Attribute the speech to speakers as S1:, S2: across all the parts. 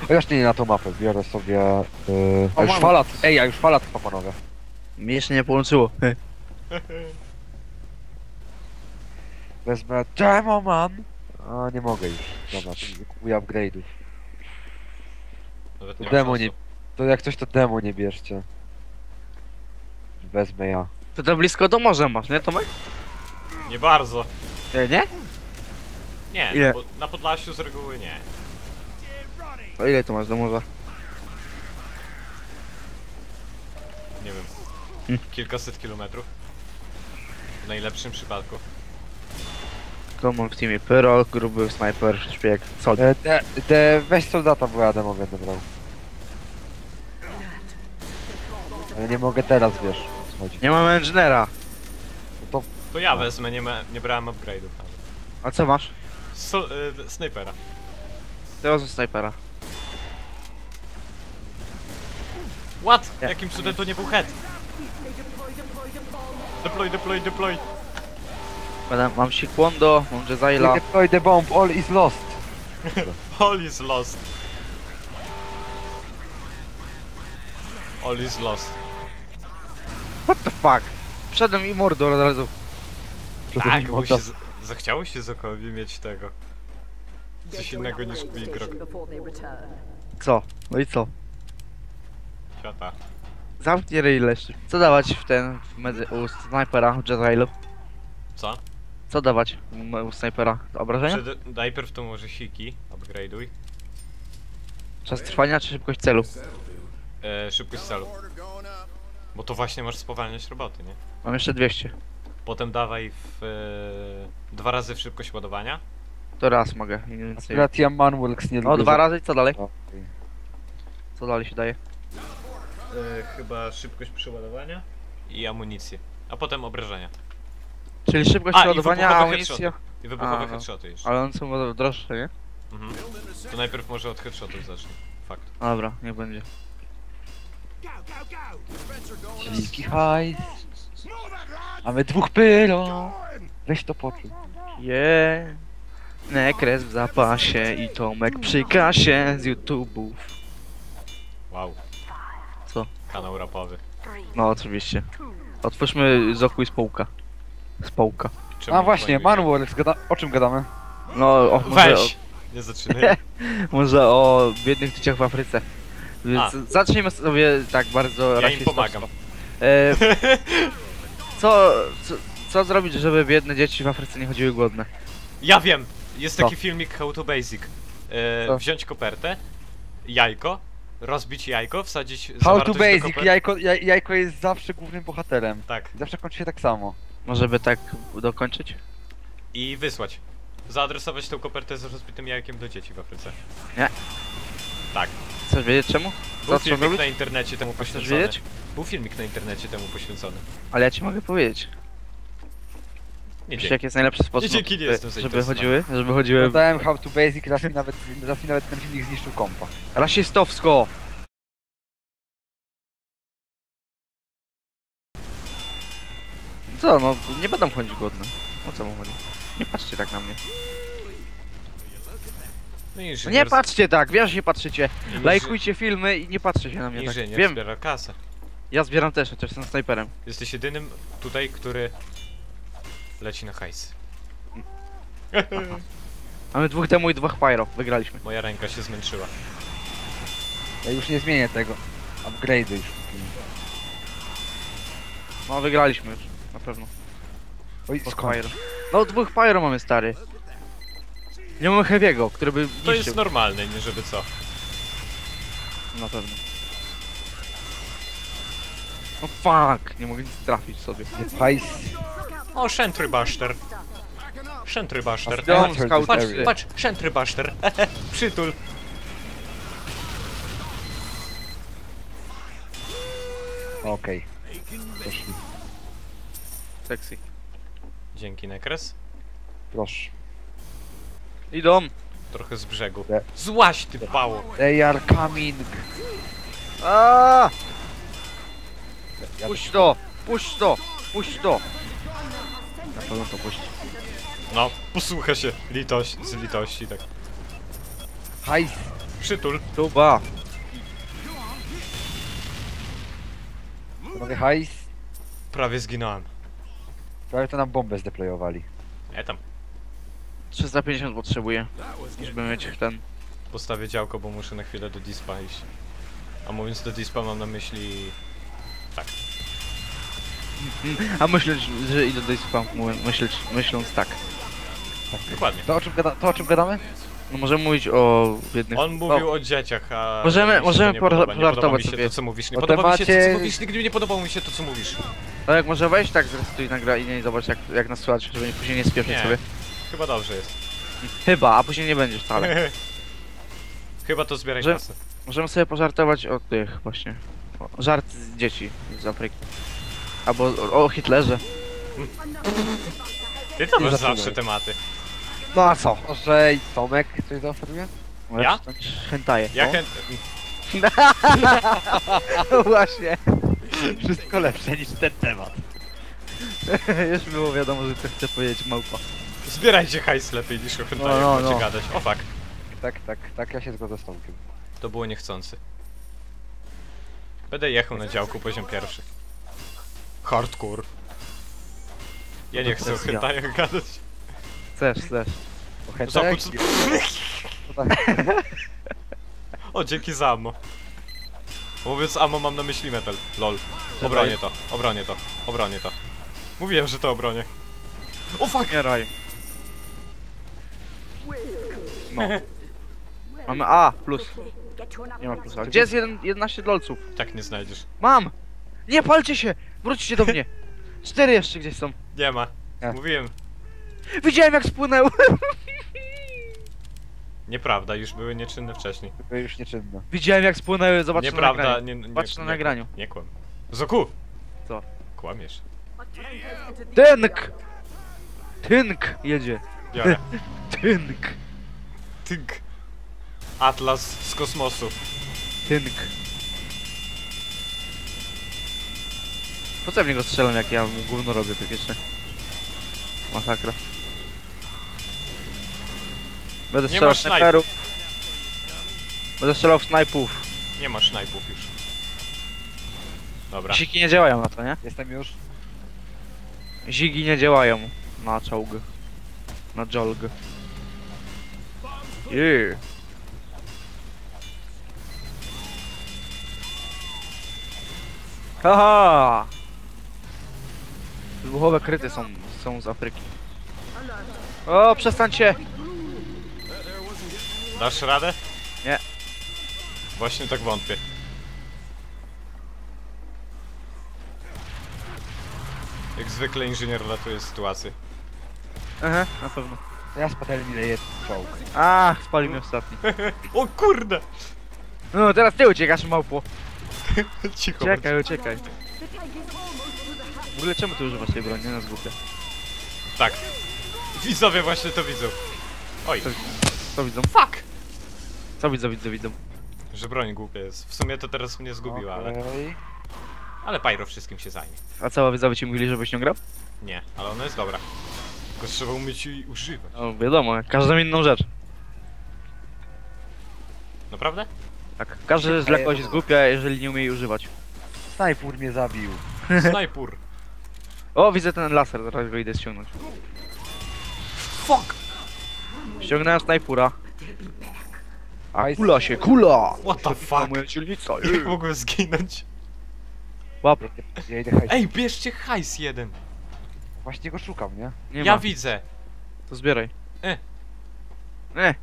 S1: Chociaż nie na tą mapę, biorę sobie... Yy, a już
S2: mam.
S1: fala, ej, a już fala trwa panowie.
S2: Mnie jeszcze nie połączyło.
S1: Wezmę Demo Man! A nie mogę już. Dobra, to nie kupuję upgrade'ów.
S3: Nawet
S1: To
S3: nie
S1: demo
S3: ma
S1: nie... To jak coś to demo nie bierzcie. Wezmę ja.
S2: To to blisko do morza masz, nie Tomek?
S3: Nie bardzo.
S2: Nie, nie?
S3: Nie,
S2: Ile?
S3: na, po, na Podlasiu z reguły nie.
S2: O ile to masz do morza?
S3: Nie wiem.
S2: Hmm.
S3: Kilkaset kilometrów. W najlepszym przypadku.
S2: To mam w teamie Pyro, gruby snajper, szpieg, sol.
S1: E, de, de, weź soldata, bo ja demo będę brał. Ale nie mogę teraz, wiesz, co chodzi.
S2: Nie mam inżynera.
S1: No to
S3: To ja wezmę, nie, ma, nie brałem upgrade'ów nawet.
S2: A co masz?
S3: So, y, snajpera.
S2: Teraz ze snajpera.
S3: What?
S2: Nie.
S3: Jakim cudem to nie był head? Deploy, deploy, deploy.
S2: Będę, mam Sikwondo, mam Jezaila.
S1: deploy the bomb, all is lost.
S3: All is lost. All is lost.
S2: What the fuck? Wszedłem i mordor od razu.
S3: Tak, bo się z, zachciało się Zokowi mieć tego. Coś innego niż Quick Rock.
S2: Co? No i co?
S3: Świata.
S2: Zamknij ryj leszczy. Co dawać w ten, w medy, u snajpera, w Jezailu?
S3: Co?
S2: Co dawać u, u snajpera? Obrażenia?
S3: Przed, najpierw to może siki, upgrade'uj.
S2: Czas trwania czy szybkość celu?
S3: E, szybkość celu. Bo to właśnie możesz spowalniać roboty, nie?
S2: Mam jeszcze 200.
S3: Potem dawaj w e, dwa razy w szybkość ładowania.
S2: To raz mogę, nie więcej.
S1: Manworks nie
S2: O, dwa razy i co dalej? Co dalej się daje?
S3: E, chyba szybkość przeładowania i amunicję. A potem obrażenia.
S2: Czyli szybkość
S3: A, i
S2: przeładowania,
S3: wybuchowe
S2: amunicja.
S3: I wybuchowe
S2: A, no.
S3: headshoty jeszcze.
S2: Ale one są droższe, nie?
S3: Mhm. To najpierw może od headshotów zacznę. Fakt.
S2: Dobra, niech będzie.
S1: Śliski hajs. Mamy dwóch pyro. Weź to poczuj.
S2: Yeah. Nekres w zapasie i Tomek przy kasie z YouTube'ów.
S3: Wow. Kanał rapowy.
S2: No oczywiście. Otwórzmy Zoku i Społka. Społka.
S3: Czemu
S1: A właśnie, gada... o czym gadamy?
S2: No, o, może,
S3: Weź! Nie zaczynaj.
S2: o, może o biednych dzieciach w Afryce. Więc
S3: A.
S2: zacznijmy sobie tak bardzo
S3: Ja im
S2: rasistowsko.
S3: pomagam.
S2: E, co, co, co zrobić, żeby biedne dzieci w Afryce nie chodziły głodne?
S3: Ja wiem! Jest
S2: Co?
S3: taki filmik How to Basic. E,
S1: Co?
S3: wziąć kopertę, jajko, rozbić jajko, wsadzić
S1: How to basic, jajko, jaj, jajko jest zawsze głównym bohaterem.
S3: Tak.
S1: Zawsze kończy się tak samo.
S2: Może by tak dokończyć?
S3: I wysłać. Zaadresować tę kopertę z rozbitym jajkiem do dzieci w Afryce.
S2: Nie.
S3: Tak.
S2: Chcesz wiedzieć czemu?
S3: Był filmik na internecie temu
S2: Chcesz
S3: poświęcony.
S2: wiedzieć?
S3: Był filmik na internecie temu poświęcony.
S2: Ale ja ci mogę powiedzieć.
S3: Nie
S2: Wiesz jaki jest najlepszy sposób,
S3: dzięki, nie
S2: żeby- żeby chodziły? Żeby chodziły
S1: Oglądałem How to basic, raz mi nawet, raz mi nawet ten filmik zniszczył kompa.
S2: rasistowsko! Co, no nie będą chodzić głodne. O co mu chodzi? Nie patrzcie tak na mnie.
S3: No inżynier,
S2: nie patrzcie tak, że się patrzycie. Lajkujcie filmy i nie patrzcie się na mnie tak.
S3: Inżynier
S2: Wiem,
S3: zbiera kasę.
S2: ja zbieram też, chociaż jestem snajperem.
S3: Jesteś jedynym tutaj, który leci na hajs.
S2: Mamy dwóch demo i dwóch pyro. Wygraliśmy.
S3: Moja ręka się zmęczyła.
S1: Ja już nie zmienię tego. Upgrade'y już.
S2: No wygraliśmy już, na pewno.
S1: Oj,
S2: Dwóch
S1: skąd?
S2: pyro. No dwóch pyro mamy stary. Nie mamy Heavy'ego, który by
S3: To
S2: niszczył.
S3: jest normalne, nie żeby co.
S2: Na pewno. No fuck, nie mogę nic trafić sobie.
S1: Hajs.
S3: O, Shentry Buster. Shentry Buster.
S1: Don't
S2: Dom, scout,
S3: Patrz,
S1: area.
S3: patrz, Shentry Buster. Przytul.
S1: Okej. Poszli.
S2: Sexy.
S3: Dzięki, Nekres.
S1: Proszę.
S2: Idą.
S3: Trochę z brzegu.
S1: Nie.
S3: Złaś ty pało.
S1: They are coming.
S2: Aaaa! Puść to! Puść to! Puść to! Na pewno to puść.
S3: No, posłucha się. Litość, z litości, tak.
S1: Hajs.
S3: Przytul.
S2: Tuba.
S1: Panowie hajs.
S3: Prawie zginąłem.
S1: Prawie to nam bombę zdeployowali.
S3: Nie tam.
S2: 350 potrzebuję, żeby mieć ten.
S3: Postawię działko, bo muszę na chwilę do dispa iść. A mówiąc do dispa mam na myśli... Tak.
S2: A myśleć, że idę do spam, myśleć, myśląc tak.
S3: Dokładnie.
S1: To o czym, gada to o czym gadamy?
S2: No możemy mówić o jednych...
S3: On mówił o dzieciach, a...
S2: Możemy- możemy
S3: nie. Nie
S2: pożartować sobie.
S3: to, co mówisz. Nie podoba mi się to,
S1: temacie-
S3: co mówisz. Nigdy nie podobało mi się to, co mówisz.
S2: No jak może wejść tak, zresetuj nagranie i zobacz jak, jak nas słychać, żeby później nie spieszyć
S3: Nie.
S2: sobie.
S3: Chyba dobrze jest.
S2: Chyba, a później nie będzie wcale.
S3: Chyba to zbieraj
S2: Że-
S3: kasę.
S2: Możemy sobie pożartować o tych właśnie. O, żart z dzieci z Afryki. Albo o, Hitlerze.
S3: Ty to
S1: Nie
S3: masz
S1: zaczynaj.
S3: zawsze tematy.
S1: No a co? Może i Tomek coś zaoferuje?
S2: Może
S3: Ja?
S2: Hentaje.
S3: Ja
S2: O,
S3: chęt...
S2: Właśnie.
S1: Wszystko lepsze niż ten temat.
S2: Już było wiadomo, że to chce powiedzieć małpa.
S3: Zbierajcie hajs lepiej niż o
S2: No,
S3: hentajach
S2: no,
S3: macie
S2: no.
S3: gadać. O fuck.
S1: Tak, tak, tak, ja się zgodzę z Tomkiem.
S3: To było niechcący. Będę jechał na działku poziom pierwszy. Hardcore. Ja nie chcę o hentajach gadać.
S2: Chcesz, chcesz.
S3: Zakuc...
S1: No tak,
S3: O, dzięki za ammo. Mówiąc ammo mam na myśli metal. Lol. Obronię to, obronię to, obronię to. Mówiłem, że to obronię. O fuck!
S2: Nie raj. No. Mamy A, plus. Nie ma plusa. Gdzie jest jeden, 11 dolców?
S3: Tak nie znajdziesz.
S2: Mam! Nie palcie się! Wróćcie do mnie! Cztery jeszcze gdzieś są.
S3: Nie ma.
S1: Nie.
S3: Mówiłem.
S2: Widziałem jak spłynęły!
S3: Nieprawda, już były nieczynne wcześniej.
S1: to już nieczynne.
S2: Widziałem jak spłynęły, zobacz na
S3: Nieprawda,
S2: nagraniu.
S3: nie, nie,
S2: Patrz na
S3: nie,
S2: nagraniu.
S3: Nie kłam. Zoku!
S2: Co?
S3: Kłamiesz.
S2: Tynk! Tynk jedzie.
S3: Biorę.
S2: Tynk.
S3: Tyg. Atlas z kosmosu.
S2: Tynk. Po co ja w niego strzelam jak ja mu gówno robię praktycznie? Masakra. Będę
S3: Nie
S2: strzelał
S3: masz
S2: snajperów. Będę strzelał w snajpów.
S3: Nie ma snajpów już. Dobra.
S2: Zigi nie działają na to, nie?
S1: Jestem już.
S2: Zigi nie działają na czołg. Na jolg. Yeah. Haha! Wybuchowe kryty są, są z Afryki. O, przestańcie!
S3: Dasz radę?
S2: Nie.
S3: Właśnie tak wątpię. Jak zwykle inżynier latuje sytuację.
S2: Aha, na pewno.
S1: Ja z patelni leję czołg.
S2: Ach, spalił mnie ostatni.
S3: O kurde!
S2: No, teraz ty uciekasz, małpo.
S3: Cicho.
S2: Uciekaj, uciekaj. W ogóle czemu ty używasz tej broni? Na zgubę.
S3: Tak. Widzowie właśnie to widzą. Oj,
S2: Co- Co widzą?
S3: fuck!
S2: Co widzą, widzą, widzą?
S3: Że broń głupia jest. W sumie to teraz mnie zgubiła, ale...
S1: Okej.
S3: Ale Pyro wszystkim się zajmie.
S2: A cała widzowie ci mówili, żebyś nie grał?
S3: Nie, ale ona jest dobra. Tylko trzeba umieć jej używać.
S2: No wiadomo, każdą inną rzecz.
S3: Naprawdę?
S2: Tak, rzecz dla kogoś jest głupia, jeżeli nie umie jej używać.
S1: Snajpur mnie zabił.
S3: Snajpur.
S2: O, widzę ten laser, zaraz go idę ściągnąć.
S3: Fuck!
S2: Ściągnąłem snajpura. A kula się, kula!
S3: What the fuck?
S2: Moja.
S3: Jak mogłem zginąć?
S2: Łap,
S1: Ja idę hajs.
S3: Ej, bierzcie hajs jeden!
S1: Właśnie go szukam, nie?
S2: nie
S3: ja
S2: ma,
S3: widzę!
S2: to zbieraj.
S3: E.
S2: E,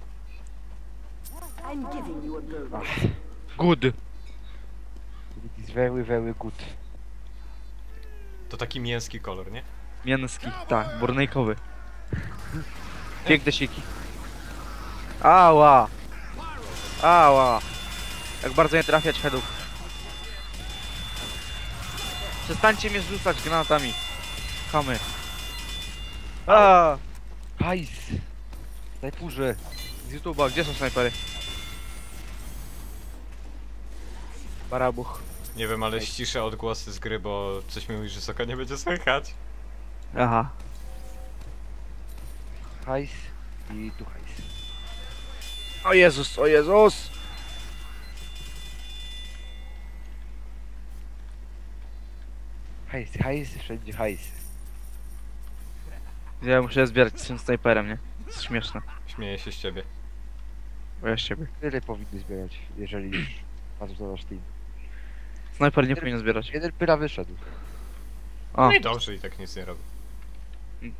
S4: I'm giving you a
S2: good.
S1: It is very, very good.
S3: To taki mięski kolor, nie?
S2: Mięski, tak, bornejkowy. Piękne siki. Ała! Ała! Jak bardzo nie trafiać headów. Przestańcie mnie rzucać granatami. Chamy. A!
S1: Hajs! Snajpurze!
S2: Z YouTube'a, gdzie są snajpery? Barabuch.
S3: Nie wiem, ale ściszę odgłosy z gry, bo coś mi mówi, że soka nie będzie słychać.
S2: Aha.
S1: Hajs i tu hajs.
S2: O Jezus, o Jezus!
S1: Hajs, hajs, wszędzie hajs.
S2: Ja muszę zbierać z tym snajperem, nie? To jest śmieszne.
S3: Śmieję się z ciebie.
S2: Bo ja z ciebie.
S1: Tyle powinny zbierać, jeżeli bardzo zadasz team.
S2: Snajper nie powinien zbierać.
S1: Jeden pyra wyszedł.
S2: O,
S3: No i dobrze, i tak nic nie robi.
S2: Mm.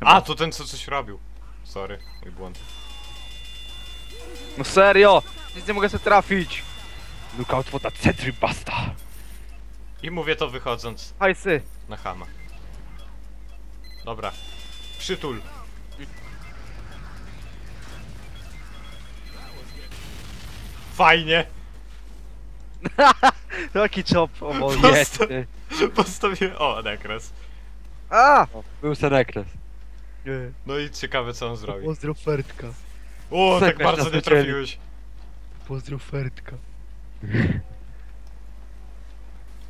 S3: A, to ten, co coś robił. Sorry, mój błąd.
S2: no serio! Nic nie mogę sobie trafić!
S1: Lookout for that sentry basta!
S3: I mówię to wychodząc
S2: Hajsy!
S3: na hama. Dobra. Przytul. Fajnie.
S2: Taki chop, o Boże.
S3: Posta postawiłem... O, nekres.
S2: A!
S1: o, był Senekres.
S3: No i ciekawe, co on zrobi.
S2: Pozdro Fertka.
S3: O, tak bardzo
S1: nas
S3: nie
S1: wycięli.
S3: trafiłeś.
S2: Pozdro Fertka.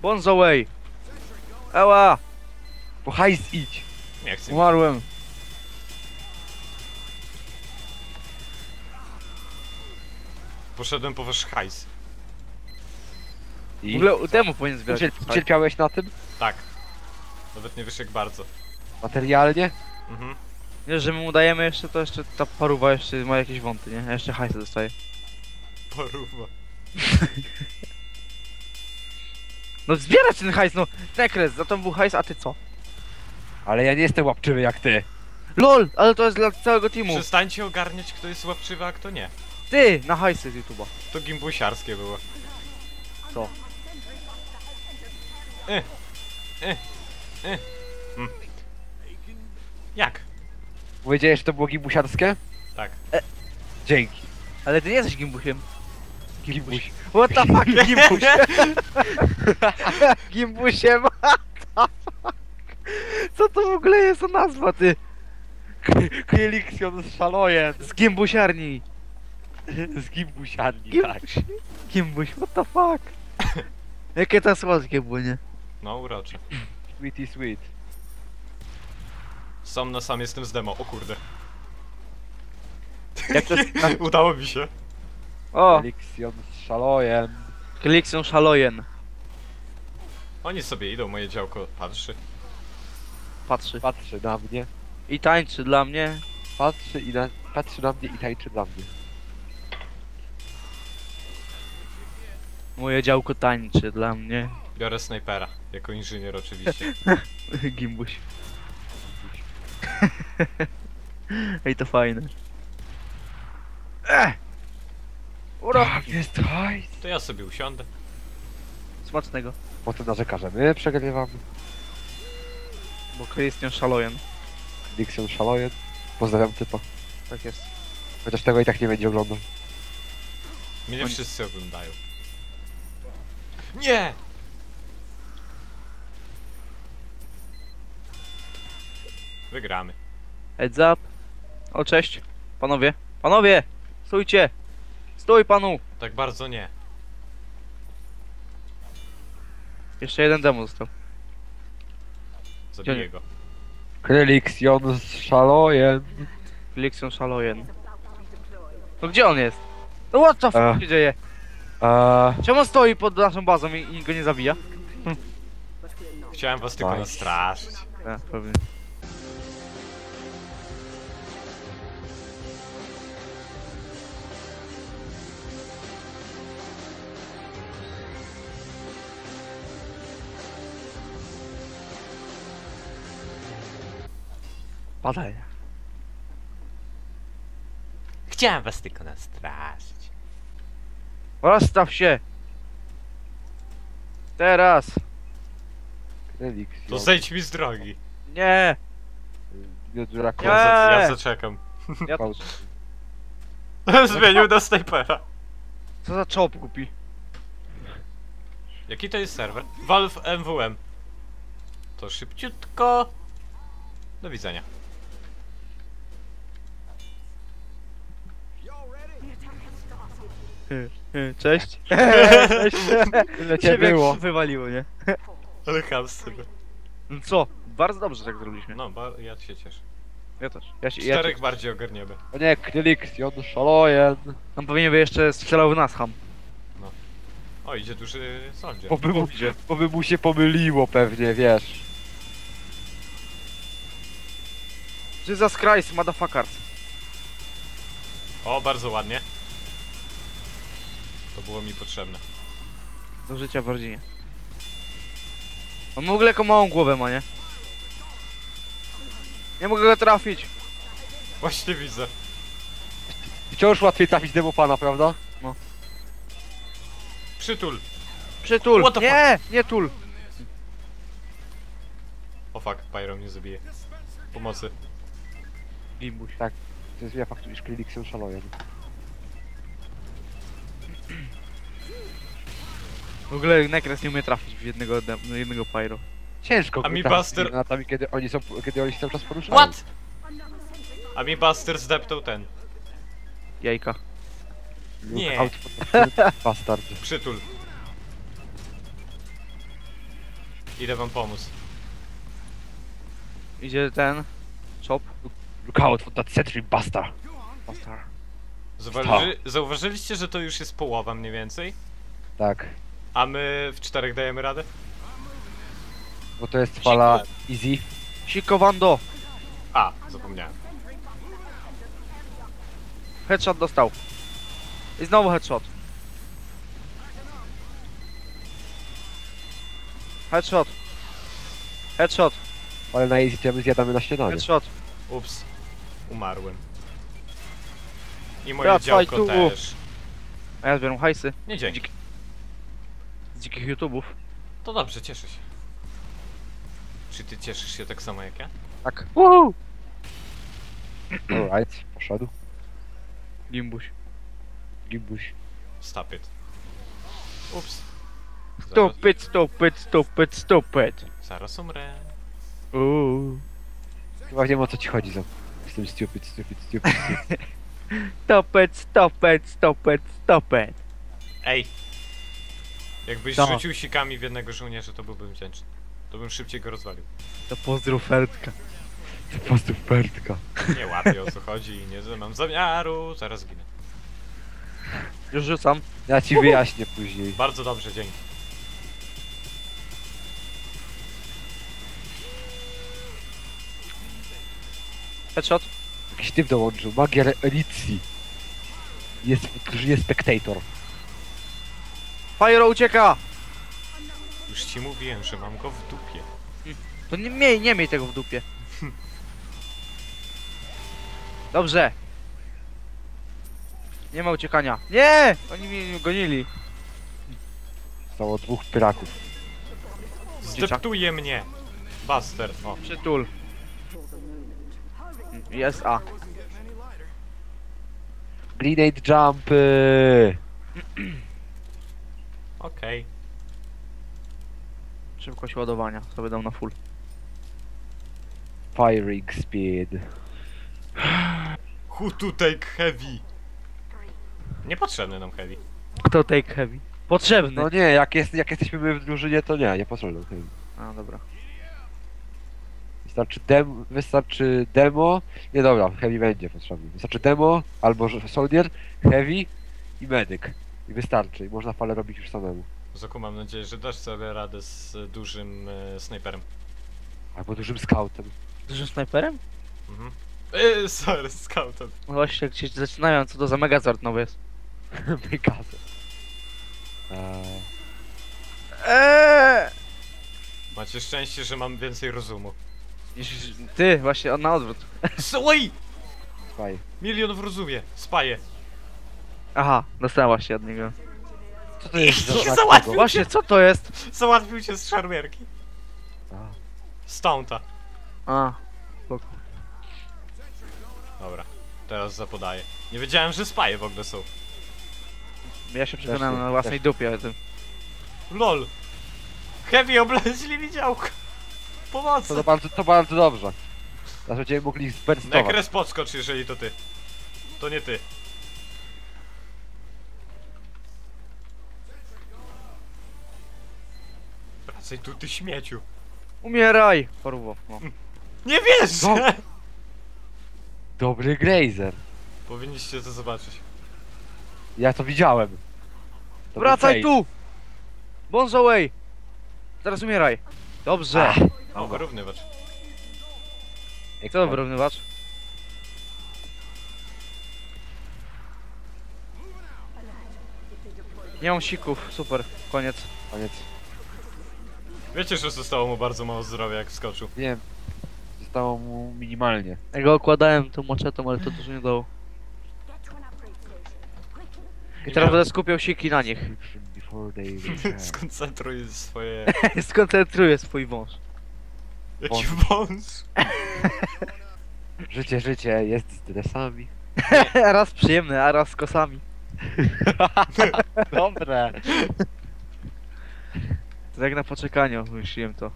S2: Bonzo way! Ała!
S1: Po hajs idź!
S3: Nie chcę.
S2: Umarłem.
S3: Poszedłem po wasz hajs.
S2: W
S1: I?
S2: ogóle u temu powinien zbierać.
S1: Ucier- Cierpiałeś na tym?
S3: Tak. Nawet nie wiesz jak bardzo.
S1: Materialnie?
S3: Mhm.
S2: Nie, że my mu dajemy jeszcze, to jeszcze ta paruwa jeszcze ma jakieś wąty, nie? A jeszcze hajsy dostaje.
S3: Porówno.
S2: No zbierać ten hajs, no! Nekres, za to był hajs, a ty co?
S1: Ale ja nie jestem łapczywy jak ty.
S2: LOL! Ale to jest dla całego teamu!
S3: Przestańcie ogarniać, kto jest łapczywy, a kto nie.
S2: Ty! Na hajsy z YouTube'a.
S3: To gimbusiarskie było.
S2: Co?
S3: E. E. E. Mm. Jak?
S1: Powiedziałeś, że to było gibusiarskie?
S3: Tak.
S1: Dzięki.
S2: Ale ty nie jesteś gimbusiem.
S1: Gimbuś.
S2: What the fuck, gimbuś? Gimbusiem, what the fuck? Co to w ogóle jest za nazwa, ty?
S1: Kieliksion z szalojen.
S2: Z gimbusiarni.
S1: Z gimbusiarni, tak.
S2: Gimbuś. Gimbuś, what the fuck? Jakie to słodkie było, nie?
S3: No, urocze.
S1: Sweetie sweet.
S3: Sam na sam jestem z demo, o kurde.
S2: Jak to jest...
S3: Udało mi się.
S2: O!
S1: Kieliksion z szalojen.
S2: Klikson Szalojen.
S3: Oni sobie idą, moje działko patrzy.
S2: Patrzy.
S1: Patrzy na mnie.
S2: I tańczy dla mnie.
S1: Patrzy i na... Patrzy na mnie i tańczy dla mnie.
S2: Moje działko tańczy dla mnie.
S3: Biorę snajpera, jako inżynier oczywiście.
S2: Gimbuś. Ej, to fajne. Ech! Ura!
S1: Tak jest hajs.
S3: To ja sobie usiądę.
S2: Smacznego.
S1: Potem narzeka, że my przegrywamy.
S2: Bo Christian Szalojen.
S1: Kieliksion szalojen. Pozdrawiam typa.
S2: Tak jest.
S1: Chociaż tego i tak nie będzie oglądał.
S3: Mnie
S2: Oni-
S3: wszyscy oglądają. Nie! Wygramy.
S2: Heads up. O, cześć. Panowie. Panowie! Stójcie! Stój panu!
S3: Tak bardzo nie.
S2: Jeszcze jeden demo został.
S3: Zabiję
S2: Gdzie-
S3: go.
S1: Kieliksion z szalojen.
S2: Christian Szalojen. No gdzie on jest? No what the fuck się dzieje?
S1: Eee,
S2: Czemu on stoi pod naszą bazą i, i go nie zabija?
S3: Chciałem was tylko
S1: Nice.
S3: nastraszyć.
S2: Tak, pewnie.
S3: Chciałem was tylko nastraszyć.
S2: Rozstaw się! Teraz!
S3: To zejdź mi z drogi.
S2: Nie! Nie.
S3: Ja, za, ja zaczekam.
S2: Ja.
S3: Zmienił na snajpera.
S2: co za czołg kupi?
S3: Jaki to jest serwer? Valve MWM. To szybciutko. Do widzenia.
S2: Cześć!
S1: Tyle cię
S2: Ciebie
S1: było.
S2: wywaliło, nie?
S3: Ale chamstwo.
S2: No co? Bardzo dobrze tak zrobiliśmy.
S3: No, ba- ja się cieszę.
S2: Ja też. Ja się, ja
S3: Czterech
S2: się,
S3: bardziej ogarniemy.
S1: O nie, Kieliksion szalojen.
S2: on pewnie by jeszcze strzelał w nas, ham.
S3: O, idzie duży sądzie.
S1: Bo by, mu, bo by mu się pomyliło pewnie, wiesz.
S2: Jesus Christ, motherfuckers.
S3: O, bardzo ładnie. To było mi potrzebne.
S2: Do życia w rodzinie. On w ogóle jaką małą głowę ma, nie? Nie mogę go trafić.
S3: Właśnie widzę.
S1: Wciąż łatwiej trafić demopana, prawda?
S3: Przytul.
S2: Przytul.
S3: What the
S2: Nie, nie tul.
S3: O fuck, Pyro mnie zabije. Pomocy.
S2: Gimbuś.
S1: To jest ja faktu, iż klinik są szaloje.
S2: W ogóle Nekres nie umie trafić w jednego, dem- jednego pyro.
S1: Ciężko
S3: A mi
S1: trafić
S3: Buster-
S1: granatami, kiedy oni są, kiedy oni się cały czas poruszają.
S3: What? A mi Buster zdeptał ten.
S2: Jajka.
S3: Nie.
S1: Out Bastard.
S3: Przytul. Idę wam pomóc.
S2: Idzie ten. Chop.
S1: Look out for that sentry bastard.
S2: Bastard.
S3: Zauważy... Zauważyliście, że to już jest połowa mniej więcej?
S1: Tak.
S3: A my w czterech dajemy radę?
S1: Bo to jest fala easy.
S2: Sikowando.
S3: A, zapomniałem.
S2: Headshot dostał. I znowu headshot. Headshot. Headshot.
S1: Ale na easy to ja my zjadamy na śniadanie.
S2: Headshot.
S3: Ups. Umarłem. I moje
S2: Wracaj
S3: działko
S2: tu.
S3: też.
S2: A ja zbieram hajsy
S3: Nie dzięki.
S2: z dzikich YouTubów.
S3: To dobrze, cieszę się. Czy ty cieszysz się tak samo jak ja?
S2: Tak.
S1: Woohoo! Alright, poszedł.
S2: Gimbuś.
S1: Gimbuś.
S3: Stop it. Ups. Zaraz,
S2: Stupid, stupid, stupid, stupid.
S3: zaraz umrę.
S2: Uuu.
S1: Chyba wiem o co ci chodzi, za z tym stupid, stupid, stupid. stupid.
S2: Stupid, stupid, stupid, stupid.
S3: Ej! Jakbyś
S2: Co?
S3: rzucił sikami w jednego żołnierza, to byłbym wdzięczny. To bym szybciej go rozwalił.
S2: To pozdrów Fertka.
S1: To po prostu pertka.
S3: Nie łapię o co chodzi i nie mam zamiaru, zaraz ginę.
S2: Już rzucam.
S1: Ja ci wyjaśnię później.
S3: Bardzo dobrze, dzięki.
S2: Headshot.
S1: Jakiś typ dołączył. Magier Elicji. Jest, jest spectator.
S2: Pyro ucieka!
S3: Już ci mówiłem, że mam go w dupie.
S2: To nie miej, nie miej tego w dupie. Dobrze. Nie ma uciekania. Nie! Oni mnie gonili.
S1: Zostało dwóch pyraków.
S3: Zdeptuje mnie! Buster, o.
S2: Przytul. Jest A.
S1: Grenade jumpy!
S3: Okej.
S2: Szybkość ładowania. Sobie dam na full.
S1: Firing speed.
S3: Who to take heavy? Niepotrzebny nam heavy.
S2: Kto take heavy? Potrzebny.
S1: No nie, jak, jest, jak jesteśmy my w drużynie, to nie, nie potrzebne.
S2: A, dobra.
S1: Wystarczy, dem, wystarczy demo. Nie dobra, heavy będzie potrzebny. Wystarczy demo, albo że- soldier, heavy i medyk. I wystarczy, i można falę robić już samemu.
S3: Zoku, mam nadzieję, że dasz sobie radę z e, dużym e, snajperem.
S1: Albo dużym scoutem.
S2: Dużym snajperem?
S3: Mhm. Eee, sorry, scoutem.
S2: No właśnie, jak się zaczynają, co to za megazord nowy jest.
S1: Wykazę. Eee,
S2: Eee!
S3: Macie szczęście, że mam więcej rozumu.
S2: Ty, właśnie, on na odwrót.
S3: Soj!
S1: faj.
S3: Milion w rozumie, spaję.
S2: Aha, dostałem właśnie od niego.
S1: Co to jest za znak
S3: załatwił.
S1: tego?
S2: Właśnie, co to jest?
S3: Załatwił się z szarmierki.
S1: A.
S2: A,
S3: Dobra, teraz zapodaję. Nie wiedziałem, że spaje w ogóle są.
S2: ja się przekonałem na własnej dupie o tym.
S3: LOL! Heavy obleźli mi działko.
S1: To,
S3: Pomocy!
S1: to, bardzo, to bardzo dobrze. Teraz będziemy mogli zberstować.
S3: Nekres podskocz, jeżeli to ty. To nie ty. Wracaj tu, ty śmieciu.
S2: Umieraj! Porwo. No.
S3: Nie wiesz!
S1: No. Dobry Grazer.
S3: Powinniście to zobaczyć.
S1: Ja to widziałem. To był
S2: Wracaj
S1: fake.
S2: tu! Bonzaway! Teraz umieraj. Dobrze.
S3: O, wyrównywacz.
S2: Co wyrównywacz? Nie mam sików, super, koniec.
S1: Koniec.
S3: Wiecie, że zostało mu bardzo mało zdrowia, jak wskoczył.
S1: Wiem. Zostało mu minimalnie.
S2: Ja go okładałem tą maczetą, ale to dużo nie dało. I teraz będę skupiał siki na nich.
S1: Before they return.
S3: Skoncentruj swoje...
S2: Skoncentruję swój wąż.
S3: Jaki wąs?
S1: życie, życie jest z dresami.
S2: raz przyjemny, a raz z kosami.
S1: Dobre.
S2: To jak na poczekaniu wymyśliłem to.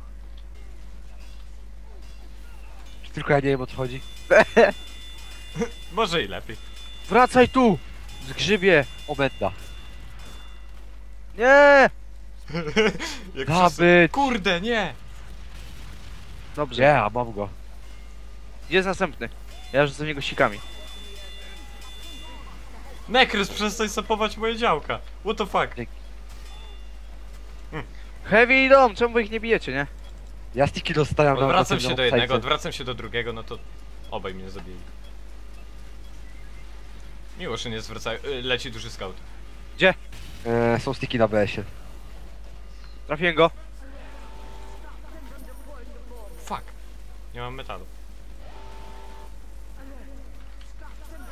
S1: Tylko ja nie wiem o co chodzi?
S3: Może i lepiej.
S2: Wracaj tu! Zgrzybie!
S1: Obęda.
S2: Nie!
S3: Jak wszyscy...
S1: być.
S3: Kurde, nie!
S2: Dobrze.
S1: Gdzie? A mam go.
S2: Gdzie jest następny? Ja rzucę w niego sikami.
S3: Nekrys, przestań sapować moje działka. What the fuck?
S2: Heavy idą! Czemu wy ich nie bijecie, nie?
S1: Ja stiki dostałem na
S3: Odwracam
S1: na
S3: się do jednego, odwracam się do drugiego, no to obaj mnie zabili. Miło, że nie zwracają. y, Leci duży scout.
S1: E, są stiki na BS-ie.
S2: Trafiłem go.
S3: Fuck. Nie mam metalu.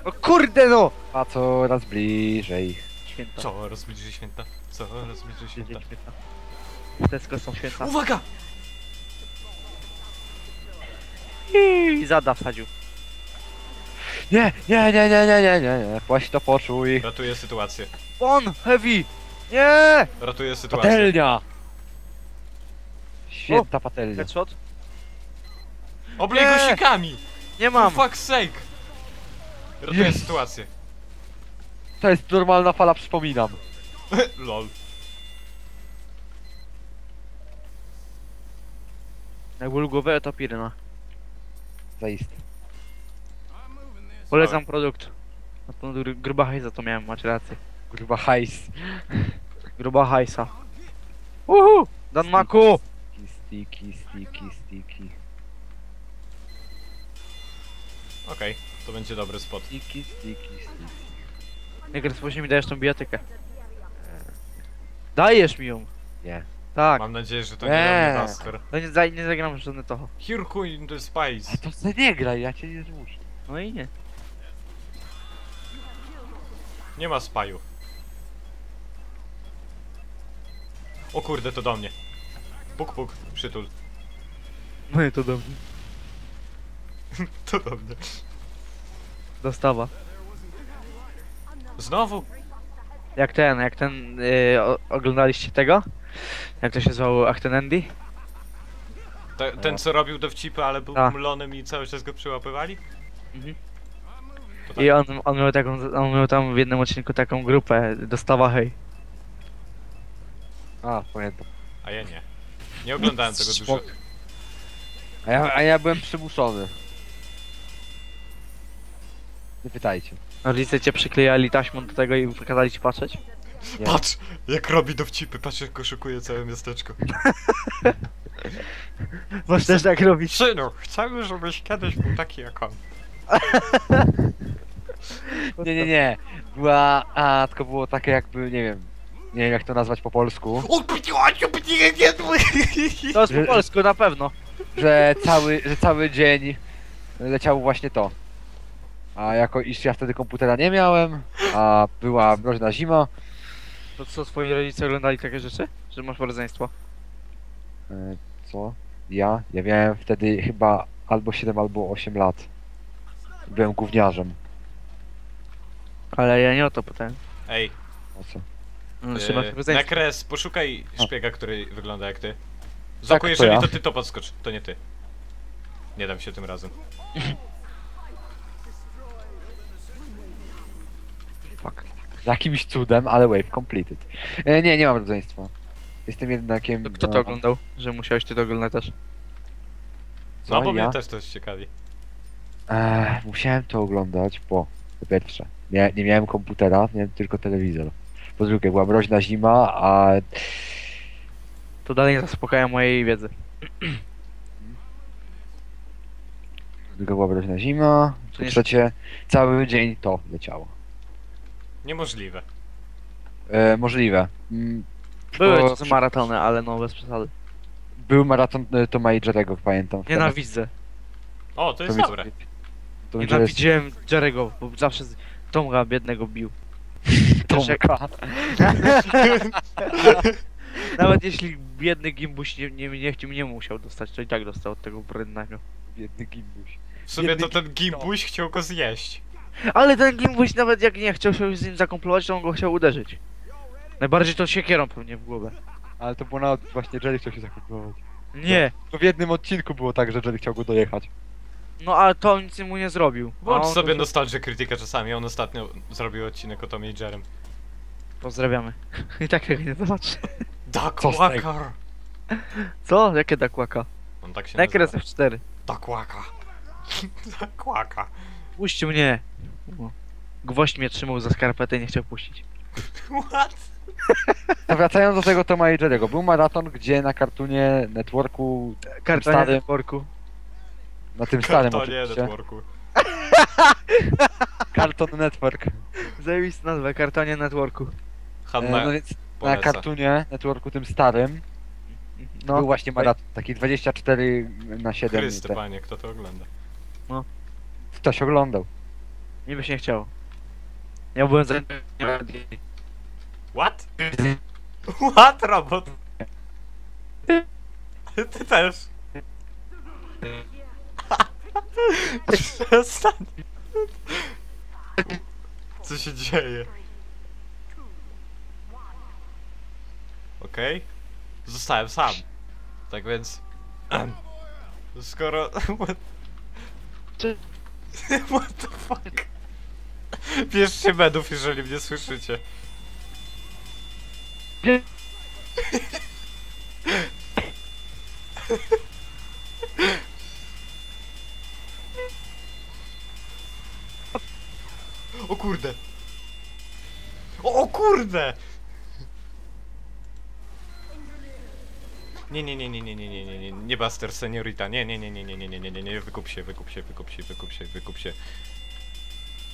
S2: O kurde no!
S1: A coraz bliżej.
S2: Święta.
S3: Co rozbliży święta? Co rozbliży święta?
S2: Święta. Tesco są święta.
S3: Uwaga!
S2: I zada wsadził.
S1: Nie, nie, nie, nie, nie, nie, nie, nie. Właśnie to poczuj.
S3: Ratuję sytuację.
S2: On! Heavy! Nie!
S3: Ratuję sytuację.
S1: Patelnia! Święta patelnia.
S2: Headshot?
S3: Oblej go
S2: Nie!
S3: sikami!
S2: Nie
S3: For
S2: mam!
S3: fuck's sake! Ratuję
S1: Jest.
S3: sytuację.
S1: To jest normalna fala, przypominam.
S3: Lol.
S2: Jak ból głowę to piryna.
S1: Zaiste.
S2: Polecam produkt. Na pewno gr- gruba hajsa to miałem, macie rację.
S1: Gruba hajs.
S2: Gruba hajsa. Uhu! Dan Maku!
S1: Stiki, stiki, stiki.
S3: Okej, to będzie dobry spot.
S1: Stiki, stiki, stiki.
S2: Jak później mi dajesz tą bijatykę. Dajesz mi ją!
S1: Nie.
S2: Tak.
S3: Mam nadzieję, że to nie
S1: Eee.
S3: Tasker.
S2: No nie, za- nie zagram w żadne toho.
S3: Hirku in the spice.
S1: A to sobie nie graj, ja cię nie zmuszę.
S2: No i nie.
S3: Nie ma spaju. O kurde, to do mnie. Puk puk, przytul.
S2: No i to do mnie.
S3: To do mnie.
S2: Dostawa.
S3: Znowu?
S2: Jak ten, jak ten, yy, o, oglądaliście tego? Jak to się zwało, Ach ten Andy?
S3: Te, ten co robił dowcipy, ale był
S2: Tak.
S3: mlonem i cały czas go przyłapywali?
S2: Mhm.
S3: To tak.
S2: I on, on miał taką, on miał tam w jednym odcinku taką grupę, dostawa hej.
S1: A, pamiętam.
S3: A ja nie. Nie oglądałem tego dużo.
S1: A ja, a ja byłem przymuszony. Nie pytajcie.
S2: Rodzice cię przyklejali taśmą do tego i kazali ci patrzeć?
S1: Nie.
S3: Patrz, jak robi dowcipy, patrz jak koszukuje całe miasteczko.
S2: Masz też tak robić.
S3: Synu, chcemy, żebyś kiedyś był taki jak on.
S1: Nie, nie, nie. Była, a, tylko było takie jakby, nie wiem, nie wiem jak to nazwać po polsku,
S2: To jest po polsku na pewno.
S1: że cały, że cały dzień leciało właśnie to. A jako iż ja wtedy komputera nie miałem, a była mroźna zima,
S2: To co, twoi rodzice oglądali takie rzeczy? Że masz rodzeństwo?
S1: e, co? Ja? Ja miałem wtedy chyba albo 7 albo 8 lat. Byłem gówniarzem.
S2: Ale ja nie o to pytałem.
S3: Ej,
S1: O co?
S2: No, czy masz
S3: yy,
S2: rodzeństwo?
S3: Nekres, poszukaj szpiega, który wygląda jak ty.
S1: Tak,
S3: Zoku,
S1: to
S3: jeżeli
S1: ja.
S3: to ty, to podskocz, to nie ty. Nie dam się tym razem.
S1: Fuck. Jakimś cudem, ale wave completed. E, nie, nie mam rodzeństwa. Jestem jednakiem...
S2: To kto to oglądał? Że musiałeś ty to oglądać też?
S1: Co,
S3: No bo
S1: ja?
S3: mnie też to jest ciekawi.
S1: Eee, musiałem to oglądać, bo po pierwsze, mia nie miałem komputera, miałem tylko telewizor. Po drugie, była mroźna zima, a
S2: To dalej nie zaspokaja mojej wiedzy.
S1: Druga była mroźna zima. Po
S2: nie-
S1: trzecie, cały dzień to leciało.
S3: Niemożliwe.
S1: E, możliwe. Mm,
S2: Były czasem maratony, ale no bez przesady.
S1: Był maraton e, Toma i Jerego, pamiętam.
S2: Nienawidzę.
S3: O, to jest
S1: mi-
S3: dobre.
S1: To Jerry-
S2: Nienawidziłem Jerego, bo zawsze z- Tomka biednego bił. Też jak-
S1: Tomka.
S2: Nawet jeśli biedny Gimbuś nie, nie, nie, nie, nie musiał dostać, to i tak dostał od tego brudnego.
S1: Biedny gimbuś.
S3: W sumie to ten Gimbuś chciał go zjeść.
S2: Ale ten Gimbuś nawet jak nie chciał się z nim zakomplować, to on go chciał uderzyć. Najbardziej to siekierą pewnie w głowę.
S1: Ale to było na właśnie Jerry chciał się zakupować.
S2: Nie,
S1: To w jednym odcinku było tak, że Jerry chciał go dojechać.
S2: no ale to nic mu nie zrobił.
S3: Włącz sobie
S2: to-
S3: nostalgię krytykę czasami. On ostatnio zrobił odcinek o Tomie i Jerem.
S2: Pozdrawiamy. I tak tego nie zobaczy.
S3: Duck
S1: Co?
S2: Jakie dakłaka?
S3: On tak się
S2: Nekres
S3: nazywa.
S2: F4.
S3: Duck Walker. Duck Walker.
S2: Puść mnie. Gwoźdź mnie trzymał za skarpetę i nie chciał puścić.
S3: What?
S1: To wracając do tego Toma i Jerry'ego. Był maraton, gdzie na kartunie networku,
S2: Kartonie
S1: Stary.
S2: networku.
S1: na tym starym
S3: To nie
S1: oczywiście,
S3: networku.
S1: Cartoon Network.
S2: Zajebista nazwa, kartonie networku.
S1: E,
S3: Hanna
S1: no więc na
S3: poleca.
S1: kartunie networku tym starym
S2: No,
S1: był właśnie maraton, taki 24 na 7.
S3: Chryste,
S1: Te,
S3: panie, kto to ogląda?
S1: ktoś oglądał.
S2: Mi by się nie chciało. Ja byłem za...
S3: What? What, robot? Ty też. Przestań. Co się dzieje? Okej. Zostałem sam. Tak więc... Skoro...
S2: Czy-
S3: What the fuck? Bierzcie medów, jeżeli mnie słyszycie.
S2: Bie-
S3: O kurde! O, kurde! Nie, nie, nie, nie, nie, nie, nie, nie, nie, nie, nie, nie, nie, nie, nie, nie, nie, nie, nie, wykup się, wykup się, wykup się, wykup się, wykup się.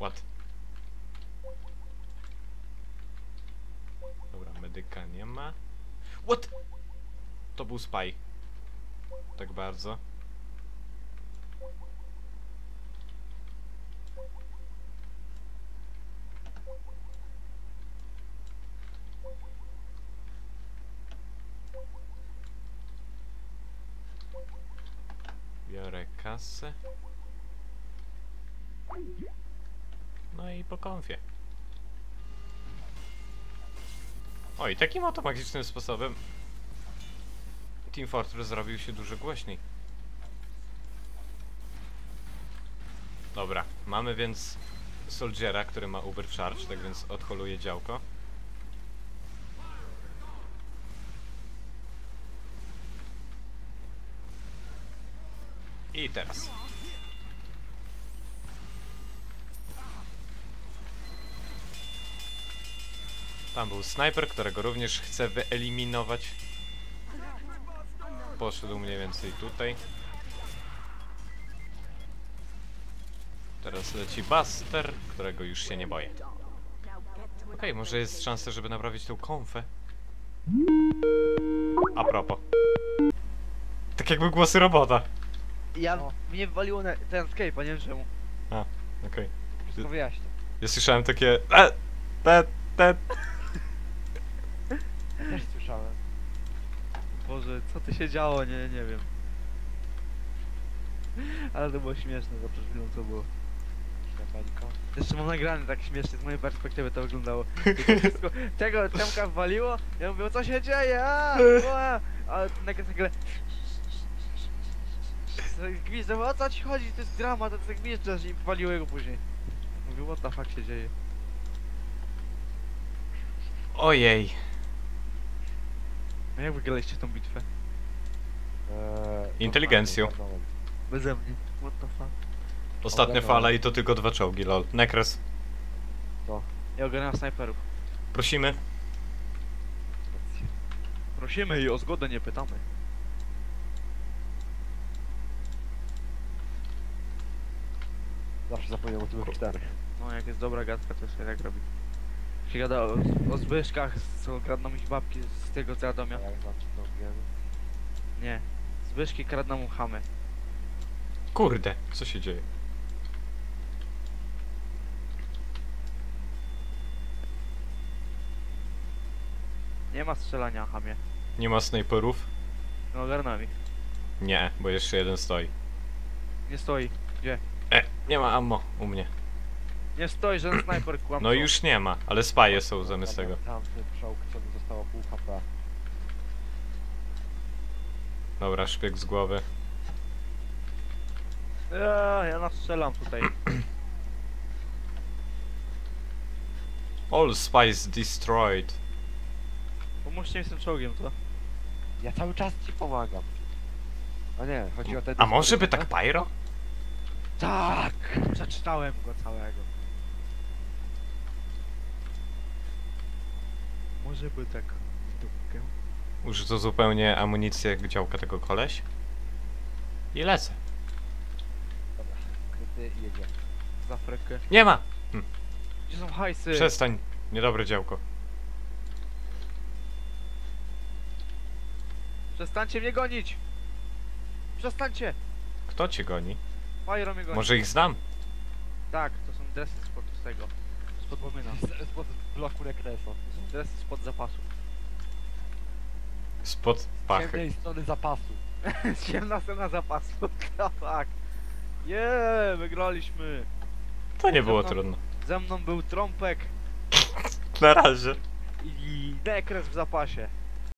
S3: What? Dobra, medyka nie ma. What? To był spy. Tak bardzo. Biorę kasę. No i po konfie. Oj, takim oto magicznym sposobem Team Fortress zrobił się dużo głośniej. Dobra, mamy więc Soldiera, który ma Uber Charge, tak więc odholuje działko. I teraz. Tam był snajper, którego również chcę wyeliminować. Poszedł mniej więcej tutaj. Teraz leci Buster, którego już się nie boję. Okej, może jest szansa, żeby naprawić tą konfę. A propos. Tak jakby głosy robota.
S2: Ja... Mnie waliło na ten escape, a nie wiem czemu.
S3: Okej.
S1: Wszystko wyjaśnię.
S3: Ja słyszałem takie... E, te, te.
S1: Też słyszałem.
S2: Boże, co tu się działo? Nie, nie wiem. Ale to było śmieszne za przed chwilą co było.
S1: Kapeńka.
S2: Jeszcze mam nagrane tak śmiesznie, z mojej perspektywy to wyglądało. Wszystko, tego Czemka waliło, ja mówię, co się dzieje, a, a, a nagle nagle... Gwizdę, o co ci chodzi, to jest drama, to jest gwizdasz i waliło go później. Mówię, what the fuck się dzieje.
S3: Ojej.
S2: A jak wygraliście tą bitwę?
S1: Eee,
S3: Inteligencją.
S1: no, zgarnąłem.
S2: Beze mnie. What the fuck?
S3: Ostatnia
S1: Ogarnąłem.
S3: fala i to tylko dwa czołgi, lol. Nekres.
S2: Ja ogarniam snajperów.
S3: Prosimy.
S2: Prosimy i o zgodę nie pytamy.
S1: Zawsze zapominam o tym czterech.
S2: No jak jest dobra gadka, to się tak robi. Się gada o, o Zbyszkach, co kradną ich babki z tego z Radomia.
S1: jak zawsze to wiem.
S2: Nie. Zbyszki kradną mu chamy.
S3: Kurde, co się dzieje?
S2: Nie ma strzelania, chamie.
S3: Nie ma snajperów?
S2: No ogarnąłem ich.
S3: Nie, bo jeszcze jeden stoi.
S2: Nie stoi.
S3: E, nie ma ammo u mnie.
S2: Nie stoi, żaden snajper kłamco.
S3: No już nie ma, ale spaje są zamiast tego.
S1: Tamty czołg, co mi zostało pół HP.
S3: Dobra, szpieg z głowy.
S2: Ja, ja nastrzelam tutaj.
S3: All spies destroyed.
S2: Pomóżcie mi z tym czołgiem, to.
S1: Ja cały czas ci pomagam. A nie, chodzi o ten...
S3: A może by tak pyro?
S2: Tak! Przeczytałem go całego. Może by tak w dupkę.
S3: Użyto zupełnie amunicję jak działka tego koleś. I lecę.
S1: Dobra, kryty jedzie.
S2: Za frekę.
S3: Nie ma!
S2: Gdzie są hajsy?
S3: Przestań. Niedobre działko.
S2: Przestańcie mnie gonić! Przestańcie!
S3: Kto cię goni?
S2: Fajro mnie goni.
S3: Może ich znam?
S2: Tak, to są dresy spod tego. Spod pomyna.
S1: Z- Spod bloku
S2: są dresy spod zapasu.
S3: Spod pachy.
S1: ciemnej strony zapasu.
S2: Ciemna scena zapasu. No tak. Jeee, wygraliśmy.
S3: To nie było
S2: No.
S3: trudno.
S2: Ze mną był trąpek
S3: Na razie.
S2: i dekres w zapasie.